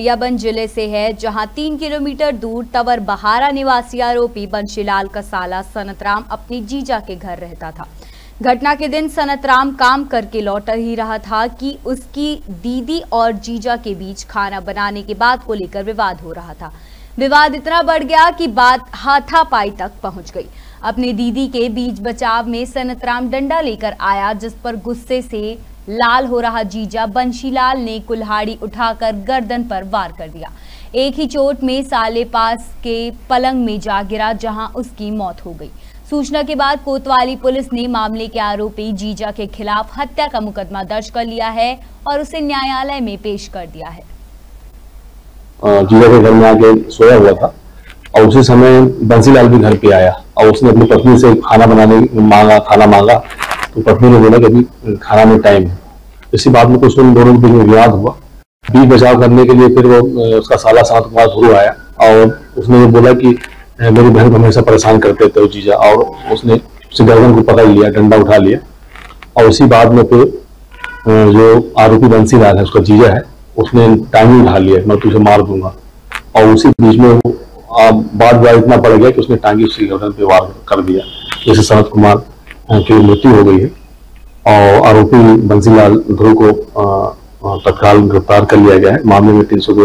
गरियाबंद ज़िले से है, जहाँ तीन किलोमीटर दूर तवर बहारा निवासी आरोपी बंशीलाल कसाला सनतराम अपनी जीजा के घर रहता था। घटना के दिन सनतराम काम करके लौट ही रहा था कि उसकी दीदी और जीजा के बीच खाना बनाने की बात को लेकर विवाद हो रहा था। विवाद इतना बढ़ गया कि बात हाथापाई तक पहुँच गई। अपनी दीदी के बीच बचाव में सनतराम डंडा लेकर आया, जिस पर गुस्से से लाल हो रहा जीजा, बंशीलाल ने कुल्हाड़ी उठाकर गर्दन पर वार कर दिया। एक ही चोट में साले पास के पलंग में जा गिरा, जहाँ उसकी मौत हो गई। सूचना के बाद कोतवाली पुलिस ने मामले के आरोपी जीजा के खिलाफ हत्या का मुकदमा दर्ज कर लिया है और उसे न्यायालय में पेश कर दिया है। जीजा के घर में आके सोया हुआ था और उसी समय बंसीलाल भी घर पे आया और उसने अपनी पत्नी से खाना बनाने मांगा, खाना मांगा। तो पत्नी ने बोला कि अभी खाना में टाइम है। इसी बात में कुछ उन दोनों के बीच में विवाद हुआ। बीच बचाव करने के लिए फिर वो उसका साला सात कुमार ध्रुव आया और उसने ये बोला कि मेरी बहन को हमेशा परेशान करते थे जीजा। और उसने उसे गर्दन को पकड़ लिया, डंडा उठा लिया। और उसी बात में फिर जो आरोपी बंसी है, उसका जीजा है, उसने टाइमिंग उठा लिया मैं तुझे मार दूँगा। और उसी बीच में वो बात इतना पड़ गया कि उसने टांगी उसकी गर्दन पे वार कर दिया। जैसे सनत कुमार की मृत्यु हो गई है। और आरोपी बंसीलाल ध्रुव को तत्काल गिरफ़्तार कर लिया गया है। मामले में तीन सौ दो